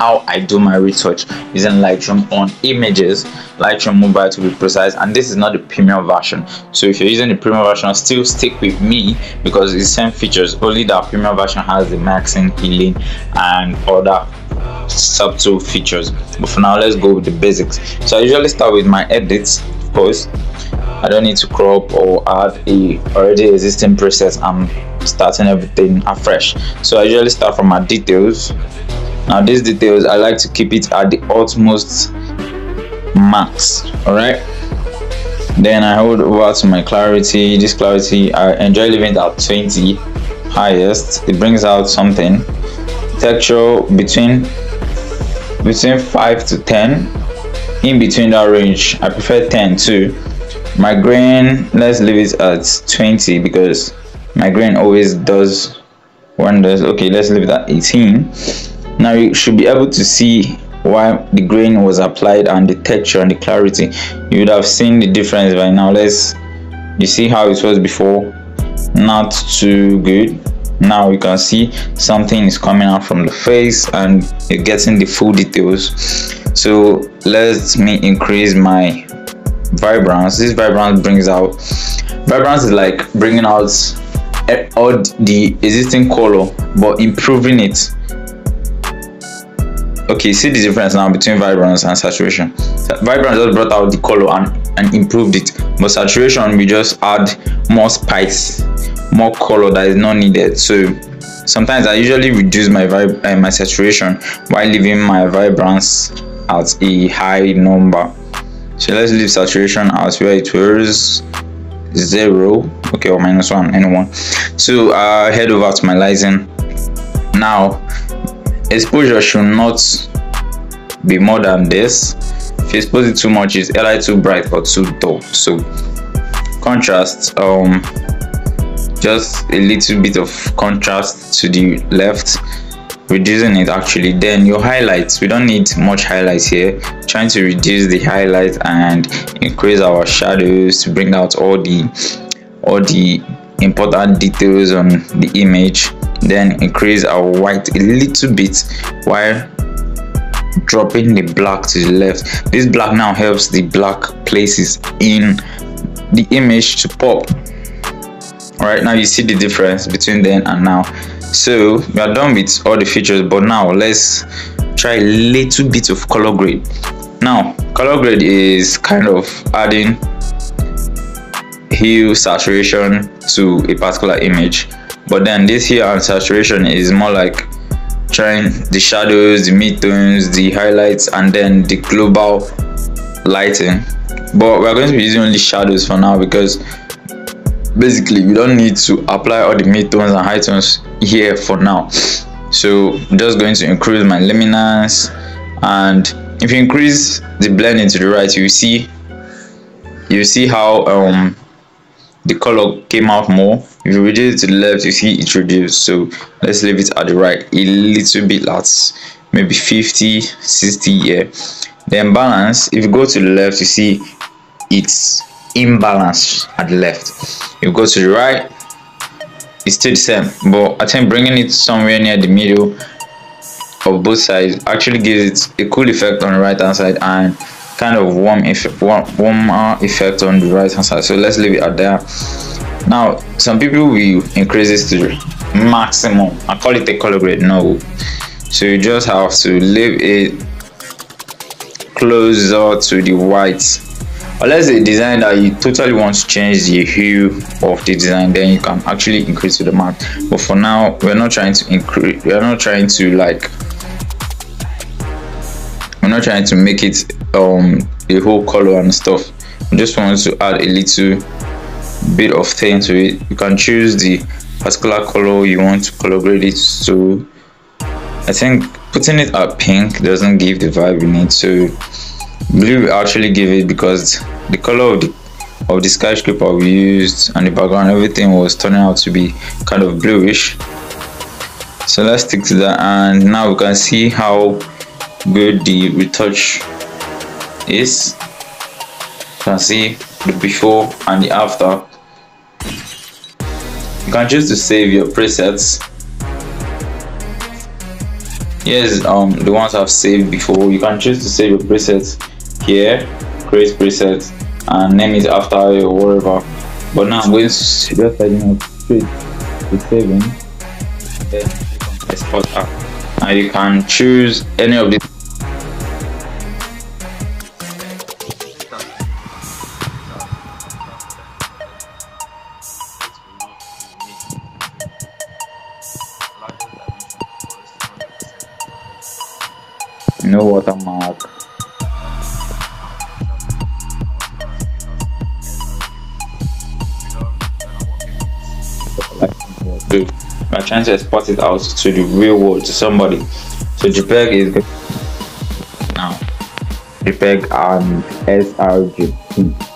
how I do my retouch using Lightroom on images, Lightroom Mobile to be precise. And this is not the premium version. So if you're using the premium version, still stick with me because it's same features. Only the premium version has the masking, healing, and other subtle features. But for now, let's go with the basics. So I usually start with my edits, of course. I don't need to crop or add a already existing preset. I'm starting everything afresh. So I usually start from my details. Now these details, I like to keep it at the utmost max. All right. Then I hold over to my clarity. This clarity, I enjoy leaving at 20 highest. It brings out something. Texture between between 5 to 10 in between that range i prefer 10 too my grain let's leave it at 20 because my grain always does wonders okay let's leave it at 18 now you should be able to see why the grain was applied and the texture and the clarity. You would have seen the difference by now. Let's you see how it was before? Not too good. Now you can see something is coming out from the face and you're getting the full details. So let me increase my vibrance. This vibrance brings out vibrance is like bringing out eh, all the existing color but improving it okay see the difference now between vibrance and saturation. Vibrance just brought out the color and and improved it. But saturation we just add more spice more color that is not needed. So sometimes i usually reduce my vibe uh, my saturation while leaving my vibrance at a high number. So let's leave saturation as where it was. Zero. Okay or minus one. Anyone? So uh head over to my lighting now exposure should not be more than this. If you expose it too much it's either too bright or too dull. So contrast um just a little bit of contrast to the left. Reducing it actually. Then your highlights. We don't need much highlights here. Trying to reduce the highlight and increase our shadows to bring out all the all the important details on the image then increase our white a little bit while dropping the black to the left. This black now helps the black places in the image to pop. All right now you see the difference between then and now. So we are done with all the features but now let's try a little bit of color grade. Now color grade is kind of adding hue saturation to a particular image but then this here and saturation is more like trying the shadows the midtones the highlights and then the global lighting. But we're going to be using only shadows for now because basically we don't need to apply all the midtones and high tones here for now. So I'm just going to increase my luminance and if you increase the blending to the right you see you see how um the color came out more. If you reduce it to the left you see it reduced. So let's leave it at the right a little bit less maybe 50 60 yeah. Then balance if you go to the left you see it's imbalance at the left. If you go to the right it's still the same. But i think bringing it somewhere near the middle of both sides actually gives it a cool effect on the right hand side and kind of warm effect warm, warmer effect on the right hand side. So let's leave it at there now some people will increase this to maximum. I call it a color grade no. So you just have to leave it closer to the white. Unless a design that you totally want to change the hue of the design then you can actually increase to the max. But for now we're not trying to increase we're not trying to like not trying to make it um the whole color and stuff. I just want to add a little bit of thing to it. You can choose the particular color you want to color grade it to. I think putting it at pink doesn't give the vibe you need so blue actually give it because the color of the of the skyscraper we used and the background everything was turning out to be kind of bluish. So let's stick to that and now we can see how good the retouch is you can see the before and the after you can choose to save your presets Here's um the ones I've saved before. You can choose to save your presets here, create presets, and name it after or whatever. But now I'm going to just you know straight to saving. Then export app, and you can choose any of these no watermark we're trying to export it out to the real world to somebody. So jpeg is now. Jpeg and srg